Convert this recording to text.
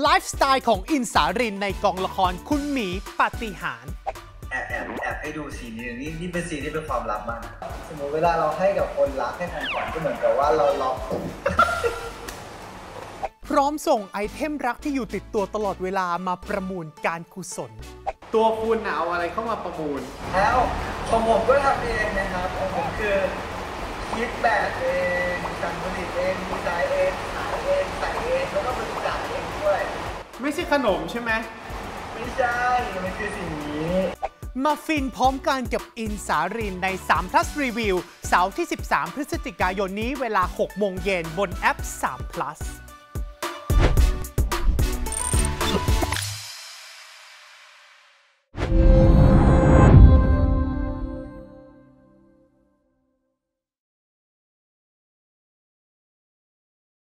ไลฟ์สไตล์ของอินสารินในกองละครคุณหมีปาฏิหาริย์แอบแอบแอบให้ดูซีนนี้นี่นี่เป็นซีนที่เป็นความลับมาก สมมติเวลาเราให้กับคนรักให้ของขวัญก็เหมือนกับว่าเราล็อกพร้อมส่ง item รักที่อยู่ติดตัวตลอดเวลามาประมูลการกุศล ตัวคุณน่ะเอาอะไรเข้ามาประมูล แล้วของผมก็ทำเองนะครับของผมคือคิดแบบเองสั่งผลิตเองดีไซน์เองขายเองใส่เองแล้วก็บริจาคเองด้วย ไม่ ใช่ขนมใช่ไหมไม่ใช่มันคือสิ่งนี้ มาฟินพร้อมกันกับอินสารินใน 3 plus Review เสาร์ที่ 13 พฤศจิกายนนี้เวลา 6 โมงเย็นบนแอป 3 plus